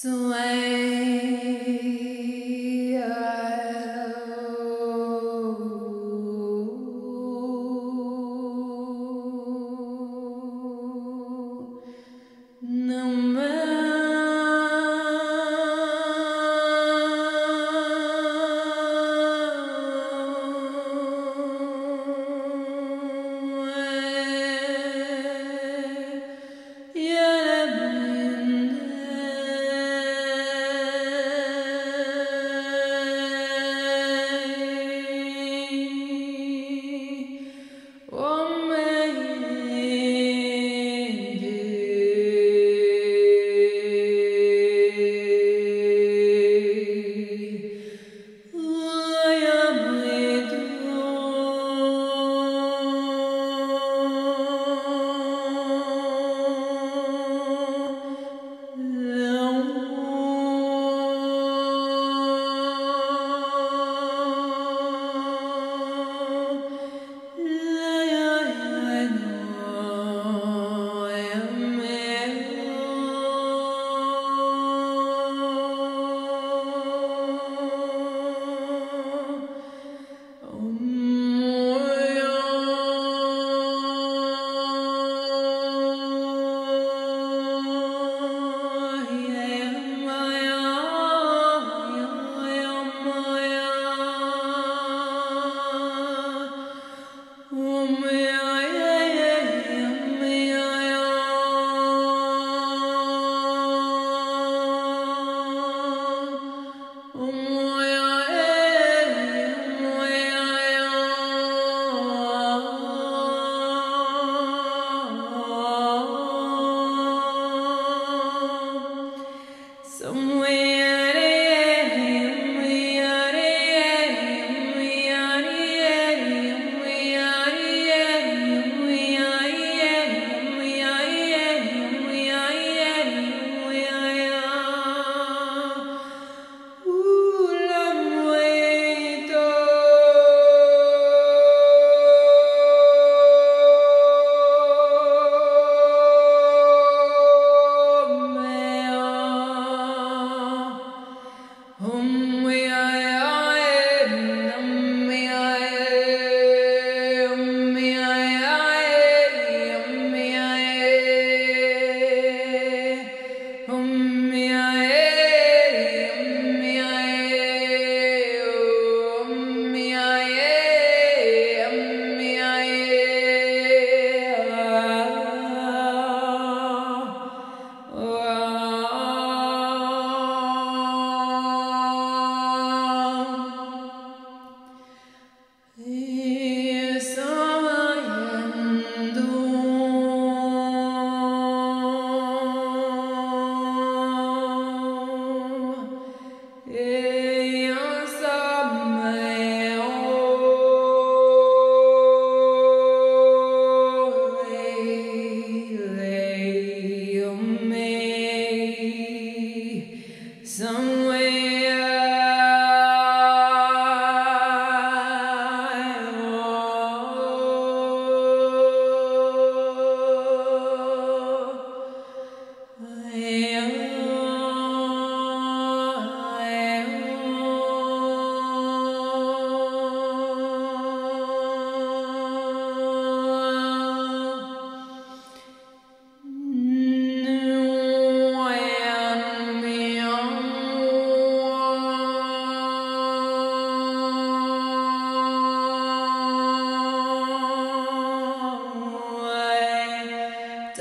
Sway.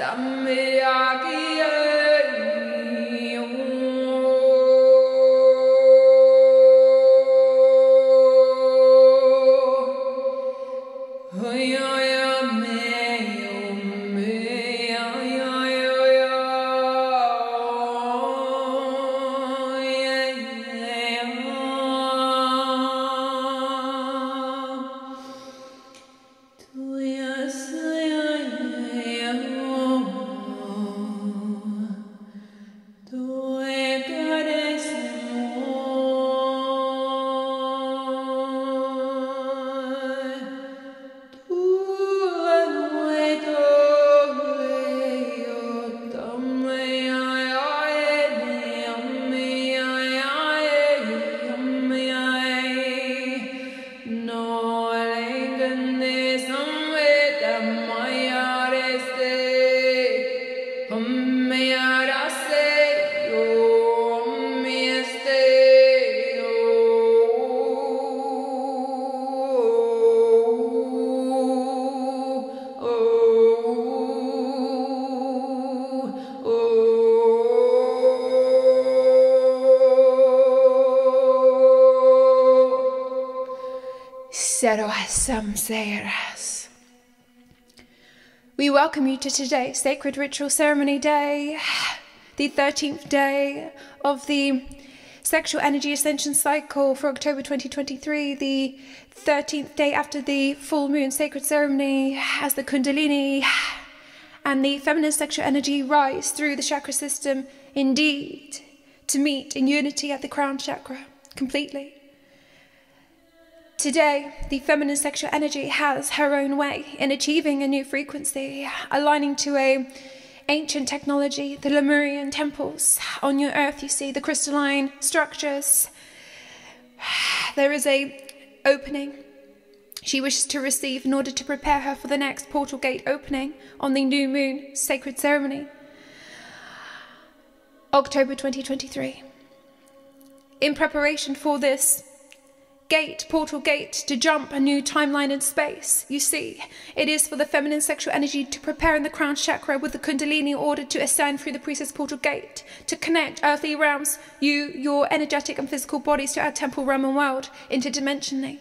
Some We welcome you to today's Sacred Ritual Ceremony Day, the 13th day of the Sexual Energy Ascension Cycle for October 2023, the 13th day after the full moon sacred ceremony, as the Kundalini and the feminine sexual energy rise through the chakra system, indeed, to meet in unity at the crown chakra completely. Today, the feminine sexual energy has her own way in achieving a new frequency, aligning to a ancient technology, the Lemurian temples. On your earth, you see the crystalline structures. There is a opening she wishes to receive in order to prepare her for the next portal gate opening on the new moon sacred ceremony. October 2023. In preparation for this gate, portal gate, to jump a new timeline in space. You see, it is for the feminine sexual energy to prepare in the crown chakra with the Kundalini in order to ascend through the priestess portal gate, to connect earthly realms, you, your energetic and physical bodies to our temple realm and world interdimensionally.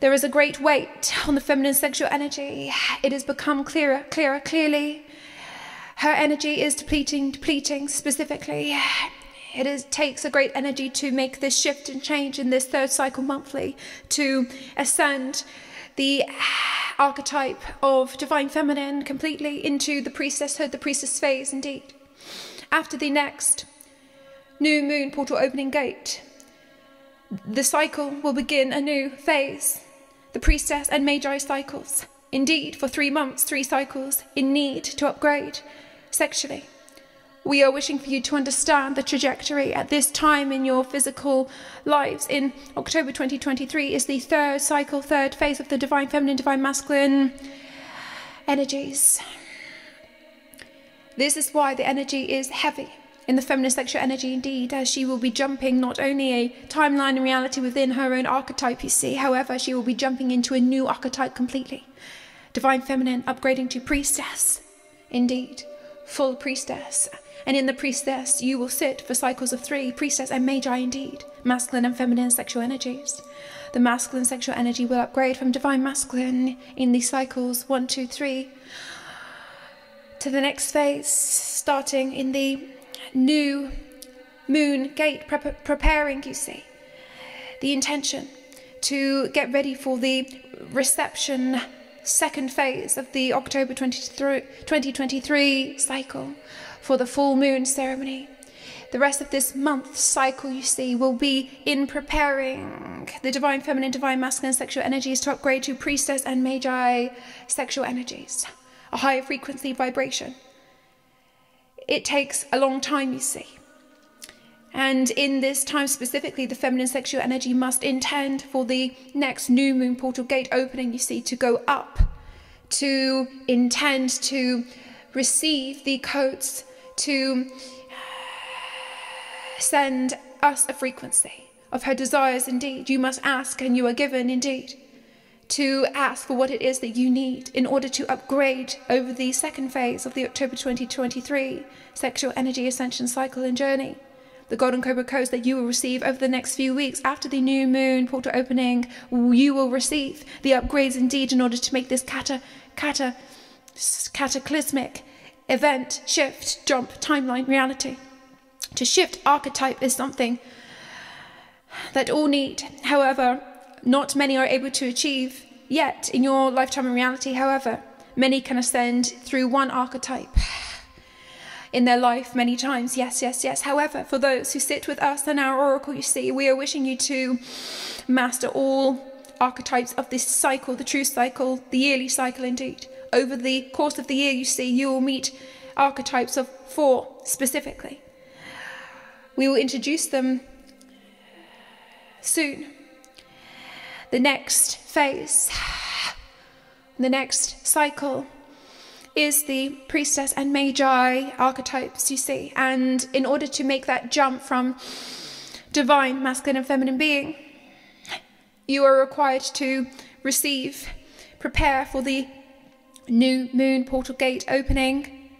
There is a great weight on the feminine sexual energy. It has become clearer, clearer, clearly. Her energy is depleting, depleting specifically. It is, takes a great energy to make this shift and change in this third cycle monthly to ascend the archetype of divine feminine completely into the priestesshood, the priestess phase indeed. After the next new moon portal opening gate, the cycle will begin a new phase. The priestess and magi cycles. Indeed, for three months, three cycles in need to upgrade sexually. We are wishing for you to understand the trajectory at this time in your physical lives. In October 2023 is the third cycle, third phase of the divine feminine, divine masculine energies. This is why the energy is heavy in the feminine sexual energy indeed, as she will be jumping not only a timeline and reality within her own archetype, you see, however, she will be jumping into a new archetype completely. Divine feminine upgrading to priestess, indeed, full priestess and in the priestess you will sit for cycles of three, priestess and magi indeed, masculine and feminine sexual energies. The masculine sexual energy will upgrade from divine masculine in these cycles one, two, three, to the next phase, starting in the new moon gate, pre preparing, you see, the intention to get ready for the reception second phase of the October 2023 cycle for the full moon ceremony. The rest of this month cycle, you see, will be in preparing the divine feminine, divine masculine sexual energies to upgrade to priestess and magi sexual energies, a higher frequency vibration. It takes a long time, you see. And in this time specifically, the feminine sexual energy must intend for the next new moon portal gate opening, you see, to go up, to intend to receive the codes to uh, send us a frequency of her desires indeed. You must ask and you are given indeed. To ask for what it is that you need in order to upgrade over the second phase of the October 2023 sexual energy ascension cycle and journey. The golden cobra codes that you will receive over the next few weeks after the new moon portal opening, you will receive the upgrades indeed in order to make this cata, cata, cataclysmic event, shift, jump, timeline, reality. To shift archetype is something that all need. However, not many are able to achieve yet in your lifetime in reality. However, many can ascend through one archetype in their life many times. Yes, yes, yes. However, for those who sit with us and our oracle, you see, we are wishing you to master all archetypes of this cycle, the true cycle, the yearly cycle indeed over the course of the year, you see, you will meet archetypes of four specifically. We will introduce them soon. The next phase, the next cycle is the priestess and magi archetypes, you see. And in order to make that jump from divine, masculine, and feminine being, you are required to receive, prepare for the new moon portal gate opening,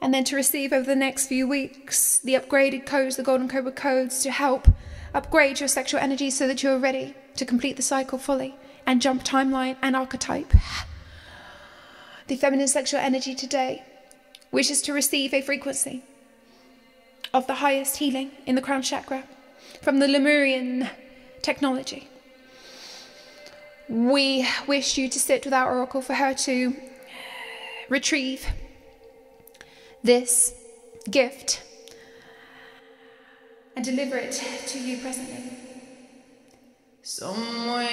and then to receive over the next few weeks the upgraded codes, the golden cobra codes to help upgrade your sexual energy so that you're ready to complete the cycle fully and jump timeline and archetype. The feminine sexual energy today wishes to receive a frequency of the highest healing in the crown chakra from the Lemurian technology. We wish you to sit with our oracle for her to retrieve this gift and deliver it to you presently. Somewhere.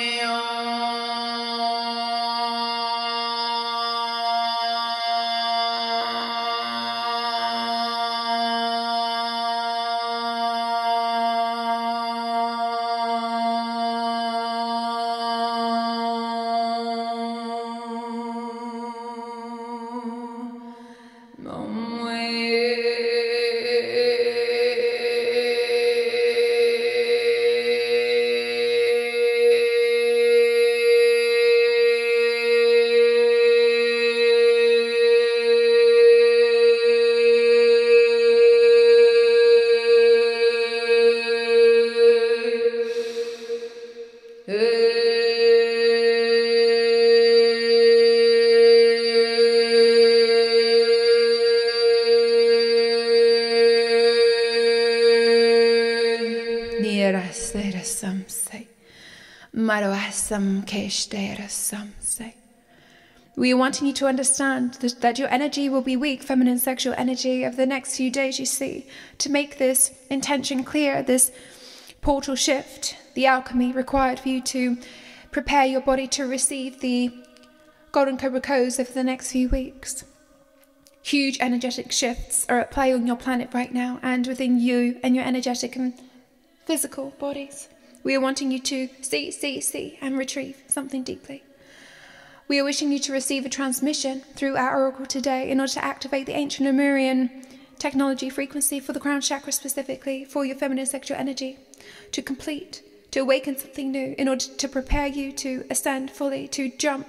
We are wanting you to understand that your energy will be weak, feminine sexual energy, over the next few days, you see, to make this intention clear, this portal shift, the alchemy required for you to prepare your body to receive the Golden Cobra Codes over the next few weeks. Huge energetic shifts are at play on your planet right now and within you and your energetic and physical bodies. We are wanting you to see, see, see, and retrieve something deeply. We are wishing you to receive a transmission through our oracle today in order to activate the ancient Lemurian technology frequency for the crown chakra specifically for your feminine sexual energy to complete, to awaken something new in order to prepare you to ascend fully, to jump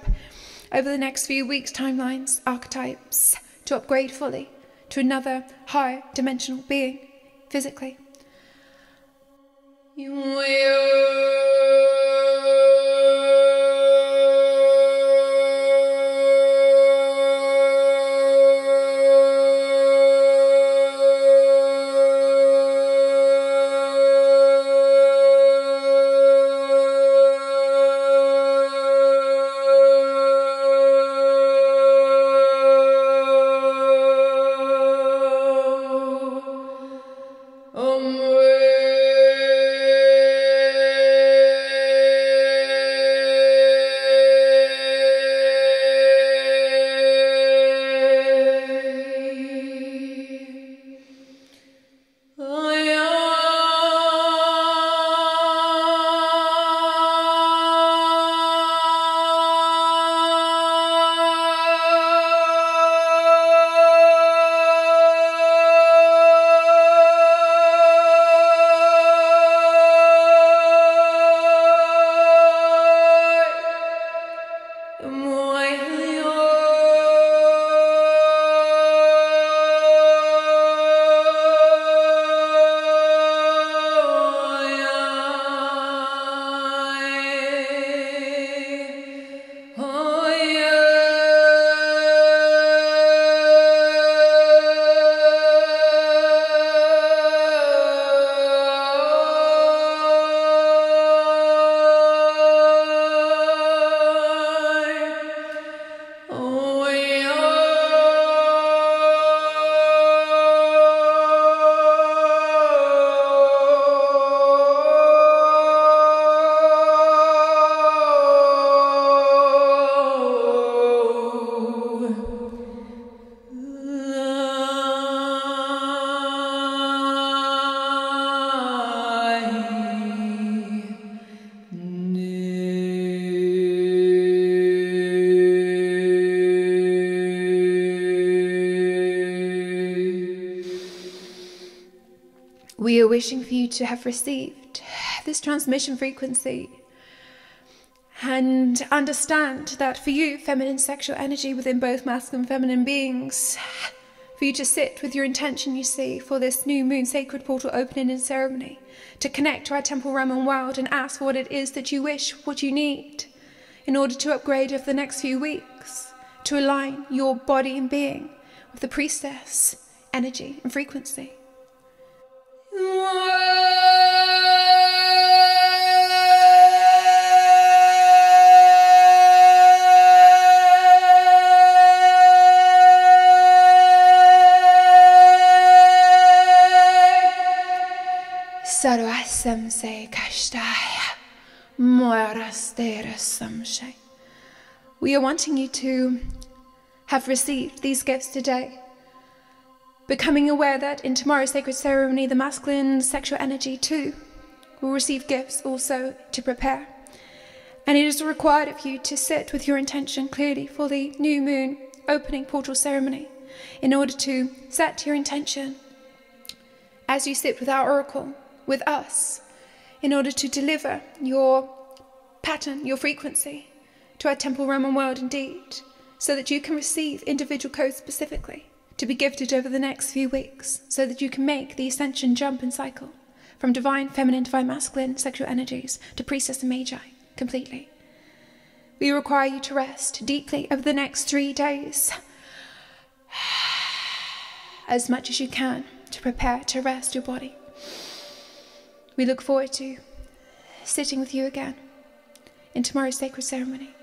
over the next few weeks' timelines, archetypes, to upgrade fully to another higher dimensional being physically. You wishing for you to have received this transmission frequency and understand that for you, feminine sexual energy within both masculine and feminine beings, for you to sit with your intention, you see, for this new moon sacred portal opening in ceremony, to connect to our temple realm and world and ask for what it is that you wish, what you need, in order to upgrade over the next few weeks, to align your body and being with the priestess energy and frequency. Sarvasamse Kashtaya Moirastera Samshay. We are wanting you to have received these gifts today. Becoming aware that in tomorrow's sacred ceremony, the masculine sexual energy too will receive gifts also to prepare. And it is required of you to sit with your intention clearly for the new moon opening portal ceremony in order to set your intention as you sit with our oracle with us in order to deliver your pattern, your frequency to our temple realm and world indeed, so that you can receive individual codes specifically to be gifted over the next few weeks, so that you can make the ascension jump and cycle from divine feminine, divine masculine sexual energies to priestess and magi completely. We require you to rest deeply over the next three days, as much as you can to prepare to rest your body. We look forward to sitting with you again in tomorrow's sacred ceremony.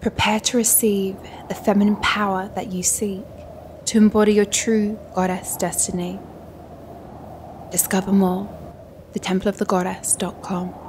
Prepare to receive the feminine power that you seek to embody your true goddess destiny. Discover more, thetempleofthegoddess.com.